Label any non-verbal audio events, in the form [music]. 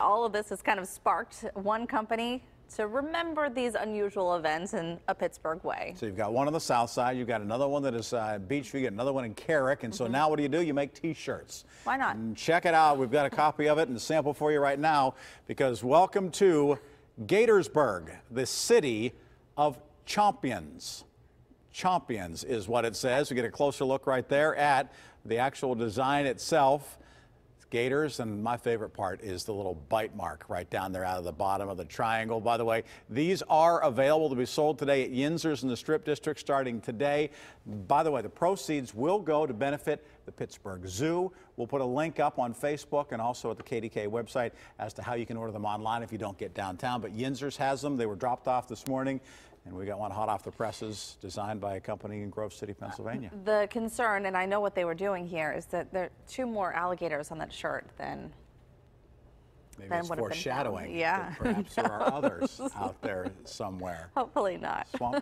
All of this has kind of sparked one company to remember these unusual events in a Pittsburgh way. So you've got one on the south side, you've got another one that is uh, Beechview, you got another one in Carrick, and so now what do you do? You make T-shirts. Why not? And check it out. We've got a copy of it and a sample for you right now because welcome to Gatorsburgh, the city of champions. Champions is what it says. We get a closer look right there at the actual design itself. Gators, and my favorite part is the little bite mark right down there out of the bottom of the triangle. By the way, these are available to be sold today at Yinzer's in the Strip District starting today. By the way, the proceeds will go to benefit the Pittsburgh Zoo. We'll put a link up on Facebook and also at the KDK website as to how you can order them online if you don't get downtown. But Yinzer's has them. They were dropped off this morning. And we got one hot off the presses, designed by a company in Grove City, Pennsylvania. The concern, and I know what they were doing here, is that there are two more alligators on that shirt than Maybe Then it's foreshadowing. Yeah. Perhaps there are [laughs] others out there somewhere. hopefully not. Swamp